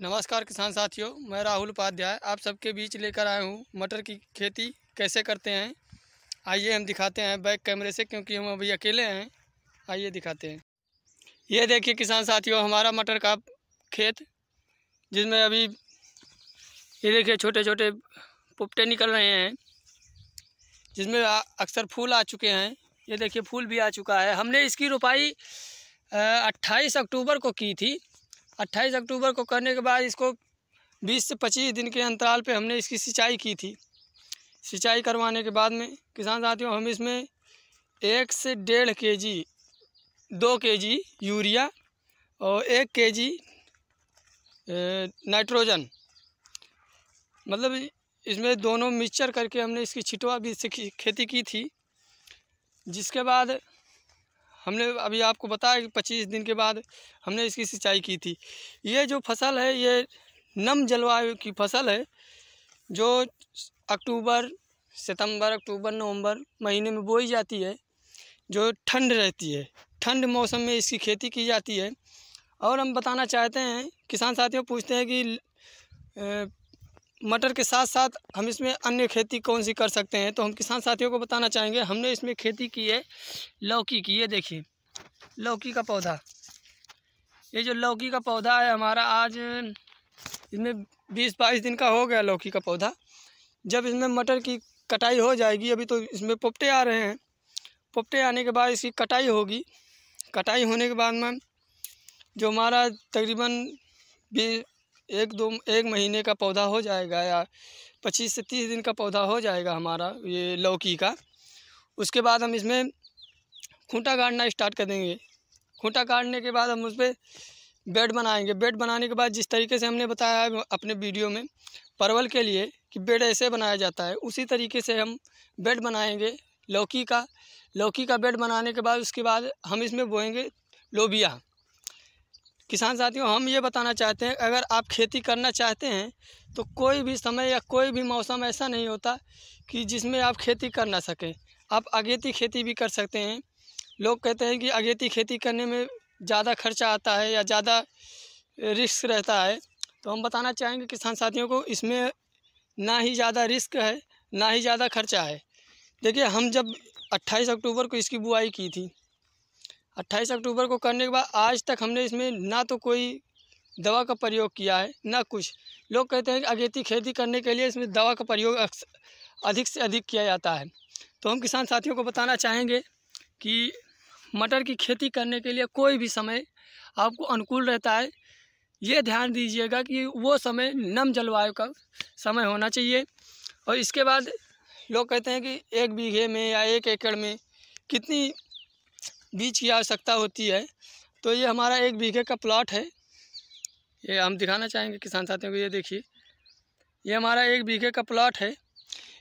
नमस्कार किसान साथियों, मैं राहुल उपाध्याय, आप सबके बीच लेकर आया हूँ मटर की खेती कैसे करते हैं? आइए हम दिखाते हैं बैक कैमरे से क्योंकि हम अभी अकेले हैं। आइए दिखाते हैं। ये देखिए किसान साथियों, हमारा मटर का खेत, जिसमें अभी ये देखिए छोटे छोटे पुपटे निकल रहे हैं, जिसमें अक्सर फूल आ चुके हैं। ये देखिए फूल भी आ चुका है। हमने इसकी रोपाई अट्ठाईस अक्टूबर को की थी। अट्ठाईस अक्टूबर को करने के बाद इसको बीस से पच्चीस दिन के अंतराल पे हमने इसकी सिंचाई की थी। सिंचाई करवाने के बाद में किसान साथियों, हम इसमें एक से डेढ़ के जी दो के जी यूरिया और एक के जी नाइट्रोजन। मतलब इसमें दोनों मिक्सचर करके हमने इसकी छिटवा भी खेती की थी। जिसके बाद हमने अभी आपको बताया कि पच्चीस दिन के बाद हमने इसकी सिंचाई की थी। ये जो फ़सल है, ये नम जलवायु की फ़सल है, जो अक्टूबर, सितंबर, अक्टूबर, नवंबर महीने में बोई जाती है, जो ठंड रहती है। ठंड मौसम में इसकी खेती की जाती है। और हम बताना चाहते हैं, किसान साथियों पूछते हैं कि मटर के साथ साथ हम इसमें अन्य खेती कौन सी कर सकते हैं? तो हम किसान साथियों को बताना चाहेंगे, हमने इसमें खेती की है, लौकी की। ये देखिए, लौकी का पौधा। ये जो लौकी का पौधा है हमारा, आज इसमें बीस बाईस दिन का हो गया लौकी का पौधा। जब इसमें मटर की कटाई हो जाएगी, अभी तो इसमें पोपटे आ रहे हैं। पोपटे आने के बाद इसकी कटाई होगी। कटाई होने के बाद में जो हमारा तकरीबन एक दो, एक महीने का पौधा हो जाएगा या पच्चीस से तीस दिन का पौधा हो जाएगा हमारा ये लौकी का। उसके बाद हम इसमें खूंटा गाड़ना स्टार्ट कर देंगे। खूंटा गाड़ने के बाद हम उस पर बेड बनाएँगे। बेड बनाने के बाद जिस तरीके से हमने बताया है अपने वीडियो में, परवल के लिए कि बेड ऐसे बनाया जाता है, उसी तरीके से हम बेड बनाएँगे लौकी का। लौकी का बेड बनाने के बाद उसके बाद हम इसमें बोएँगे लोबिया। किसान साथियों, हम ये बताना चाहते हैं, अगर आप खेती करना चाहते हैं तो कोई भी समय या कोई भी मौसम ऐसा नहीं होता कि जिसमें आप खेती कर ना सकें। आप अगेती खेती भी कर सकते हैं। लोग कहते हैं कि अगेती खेती करने में ज़्यादा खर्चा आता है या ज़्यादा रिस्क रहता है। तो हम बताना चाहेंगे किसान साथियों को, इसमें ना ही ज़्यादा रिस्क है, ना ही ज़्यादा खर्चा है। देखिए, हम जब 28 अक्टूबर को इसकी बुआई की थी अट्ठाईस अक्टूबर को करने के बाद आज तक हमने इसमें ना तो कोई दवा का प्रयोग किया है, ना कुछ। लोग कहते हैं कि अगेती खेती करने के लिए इसमें दवा का प्रयोग अधिक से अधिक किया जाता है। तो हम किसान साथियों को बताना चाहेंगे कि मटर की खेती करने के लिए कोई भी समय आपको अनुकूल रहता है। ये ध्यान दीजिएगा कि वो समय नम जलवायु का समय होना चाहिए। और इसके बाद लोग कहते हैं कि एक बीघे में या एक एकड़ में कितनी बीज की आवश्यकता होती है। तो ये हमारा एक बीघे का प्लॉट है। ये हम दिखाना चाहेंगे किसान साथियों को, ये देखिए। ये हमारा एक बीघे का प्लॉट है।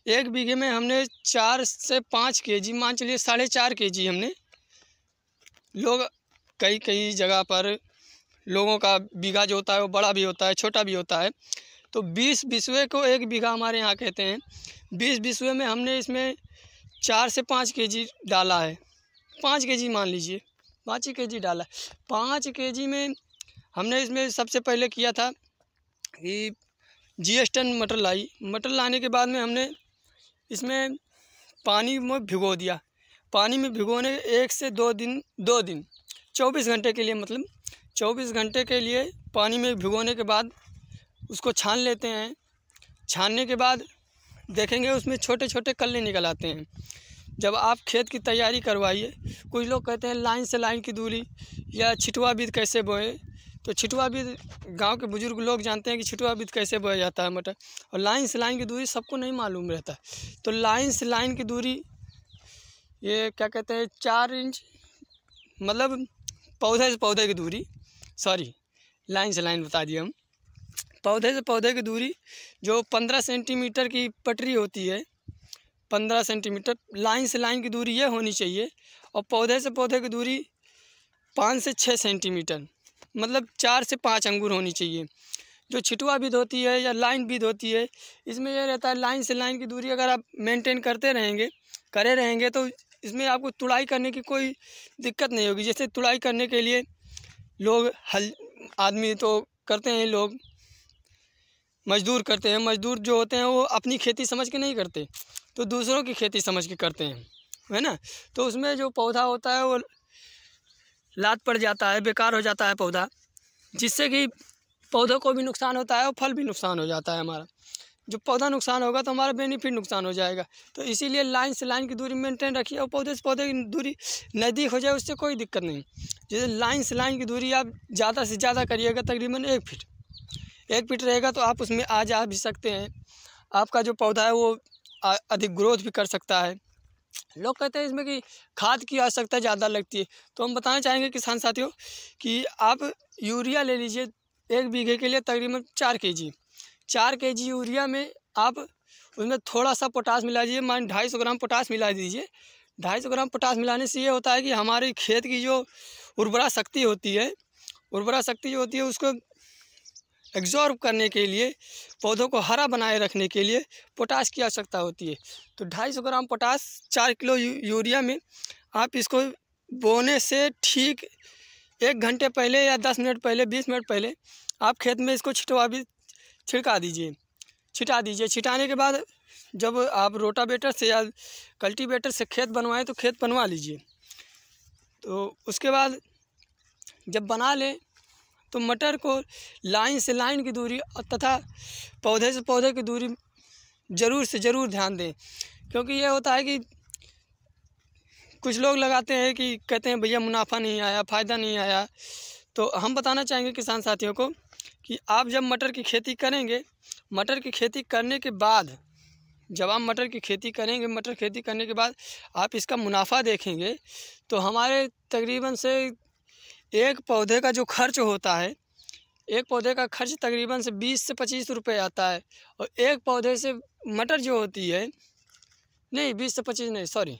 एक बीघे में हमने चार से पाँच के जी मान चलिए साढ़े चार के जी हमने लोग कई कई जगह पर लोगों का बीघा जो होता है वो बड़ा भी होता है, छोटा भी होता है। तो बीस बिस्वे को एक बीघा हमारे यहाँ कहते हैं। बीस बिस्वे में हमने इसमें चार से पाँच के जी डाला है। पाँच के जी मान लीजिए, पाँच के जी डाला। पाँच के जी में हमने इसमें सबसे पहले किया था कि जी एस टन मटर लाई। मटर लाने के बाद में हमने इसमें पानी में भिगो दिया। पानी में भिगोने एक से दो दिन दो दिन, चौबीस घंटे के लिए मतलब चौबीस घंटे के लिए पानी में भिगोने के बाद उसको छान लेते हैं। छानने के बाद देखेंगे उसमें छोटे छोटे कल्ले निकल आते हैं। जब आप खेत की तैयारी करवाइए, कुछ लोग कहते हैं लाइन से लाइन की दूरी या छिटवा बीज कैसे बोए? तो छिटवा बीज, गाँव के बुज़ुर्ग लोग जानते हैं कि छिटवा बीज कैसे बोया जाता है मटर। और लाइन से लाइन की दूरी सबको नहीं मालूम रहता। तो लाइन से लाइन की दूरी, ये क्या कहते हैं, चार इंच मतलब पौधे से पौधे की दूरी सॉरी लाइन से लाइन बता दिए हम। पौधे से पौधे की दूरी, जो पंद्रह सेंटीमीटर की पटरी होती है पंद्रह सेंटीमीटर, लाइन से लाइन की दूरी ये होनी चाहिए और पौधे से पौधे की दूरी पाँच से छः सेंटीमीटर मतलब चार से पाँच अंगूर होनी चाहिए। जो छिटुआ विध होती है या लाइन विध होती है, इसमें यह रहता है लाइन से लाइन की दूरी अगर आप मेंटेन करते रहेंगे, करे रहेंगे तो इसमें आपको तुड़ाई करने की कोई दिक्कत नहीं होगी। जैसे तुड़ाई करने के लिए लोग हल, आदमी तो करते हैं लोग, मज़दूर करते हैं। मज़दूर जो होते हैं वो अपनी खेती समझ के नहीं करते। तो दूसरों की खेती समझ के करते हैं, है ना? तो उसमें जो पौधा होता है वो लात पड़ जाता है, बेकार हो जाता है पौधा, जिससे कि पौधों को भी नुकसान होता है और फल भी नुकसान हो जाता है हमारा। जो पौधा नुकसान होगा तो हमारा बेनिफिट नुकसान हो जाएगा। तो इसीलिए लाइन से लाइन की दूरी मेंटेन रखिए और पौधे से पौधे की दूरी नज़दीक हो जाए, उससे कोई दिक्कत नहीं। जैसे लाइन से लाइन की दूरी आप ज़्यादा से ज़्यादा करिएगा, तकरीबन एक फीट एक फीट रहेगा तो आप उसमें आ जा भी सकते हैं। आपका जो पौधा है वो अधिक ग्रोथ भी कर सकता है। लोग कहते हैं इसमें कि खाद की आवश्यकता ज़्यादा लगती है। तो हम बताना चाहेंगे किसान साथियों कि आप यूरिया ले लीजिए एक बीघे के लिए तकरीबन चार के जी चार के जी यूरिया में आप उसमें थोड़ा सा पोटास मिला दीजिए, मान ढाई सौ ग्राम पोटास मिला दीजिए। ढाई सौ ग्राम पोटास मिलाने से ये होता है कि हमारी खेत की जो उर्वरा शक्ति होती है, उर्वरा शक्ति जो होती है उसको एग्जॉर्ब करने के लिए, पौधों को हरा बनाए रखने के लिए पोटास की आवश्यकता होती है। तो ढाई सौ ग्राम पोटास चार किलो यूरिया में आप इसको बोने से ठीक एक घंटे पहले या दस मिनट पहले, बीस मिनट पहले आप खेत में इसको छिटवा भी, छिड़का दीजिए। छिटा दीजिए। छिटाने के बाद जब आप रोटावेटर से या कल्टीवेटर से खेत बनवाएँ तो खेत बनवा लीजिए। तो उसके बाद जब बना लें तो मटर को लाइन से लाइन की दूरी तथा पौधे से पौधे की दूरी ज़रूर से ज़रूर ध्यान दें। क्योंकि ये होता है कि कुछ लोग लगाते हैं कि कहते हैं, भैया, मुनाफा नहीं आया, फ़ायदा नहीं आया। तो हम बताना चाहेंगे किसान साथियों को कि आप जब मटर की खेती करेंगे, मटर की खेती करने के बाद, जब आप मटर की खेती करेंगे, मटर खेती करने के बाद आप इसका मुनाफा देखेंगे तो हमारे तकरीबन से एक पौधे का जो खर्च होता है, एक पौधे का खर्च तकरीबन से बीस से पच्चीस रुपये आता है और एक पौधे से मटर जो होती है, नहीं, बीस से पच्चीस नहीं सॉरी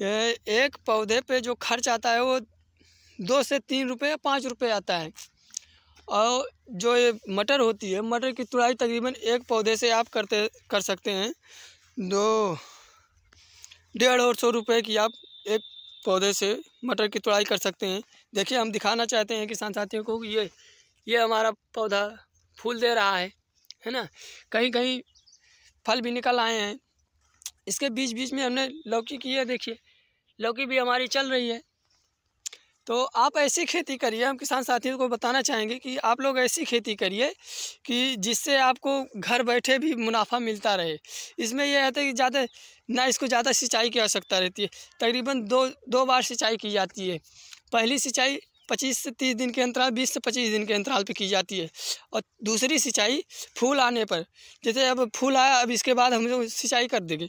एक पौधे पे जो खर्च आता है वो दो से तीन रुपये या पाँच रुपये आता है। और जो ये मटर होती है, मटर की तुड़ाई तकरीबन एक पौधे से आप करते, कर सकते हैं, दो, डेढ़ और सौ रुपये की आप एक पौधे से मटर की तुड़ाई कर सकते हैं। देखिए, हम दिखाना चाहते हैं किसान साथियों को ये ये हमारा पौधा फूल दे रहा है है ना? कहीं कहीं फल भी निकल आए हैं। इसके बीच बीच में हमने लौकी की है देखिए, लौकी भी हमारी चल रही है। तो आप ऐसी खेती करिए, हम किसान साथियों को बताना चाहेंगे कि आप लोग ऐसी खेती करिए कि जिससे आपको घर बैठे भी मुनाफा मिलता रहे। इसमें यह है कि ज़्यादा, ना इसको ज़्यादा सिंचाई की आवश्यकता रहती है। तकरीबन दो दो बार सिंचाई की जाती है। पहली सिंचाई पच्चीस से तीस दिन के अंतराल, बीस से पच्चीस दिन के अंतराल पे की जाती है। और दूसरी सिंचाई फूल आने पर, जैसे अब फूल आया, अब इसके बाद हम लोग सिंचाई कर देंगे।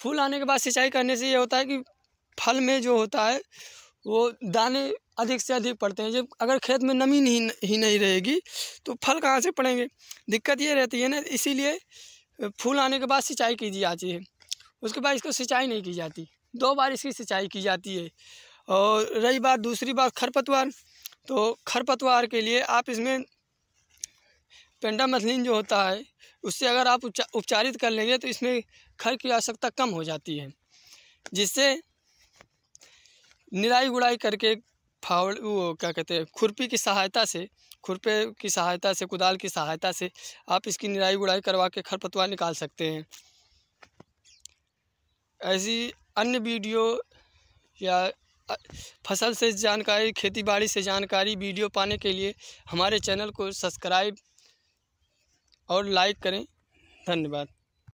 फूल आने के बाद सिंचाई करने से ये होता है कि फल में जो होता है वो दाने अधिक से अधिक पड़ते हैं। जब अगर खेत में नमी नहीं, ही नहीं रहेगी तो फल कहाँ से पड़ेंगे? दिक्कत ये रहती है ना, इसीलिए फूल आने के बाद सिंचाई की जाती है। उसके बाद इसको सिंचाई नहीं की जाती। दो बार इसकी सिंचाई की जाती है। और रही बात, दूसरी बात, खरपतवार। तो खरपतवार के लिए आप इसमें पेंडामथलिन जो होता है, उससे अगर आप उपचारित कर लेंगे तो इसमें खर की आवश्यकता कम हो जाती है। जिससे निराई गुड़ाई करके फावड़, वो क्या कहते हैं, खुरपी की सहायता से, खुरपे की सहायता से, कुदाल की सहायता से आप इसकी निराई गुड़ाई करवा के खरपतवार निकाल सकते हैं। ऐसी अन्य वीडियो या फ़सल से जानकारी खेती बाड़ी से जानकारी, वीडियो पाने के लिए हमारे चैनल को सब्सक्राइब और लाइक करें। धन्यवाद।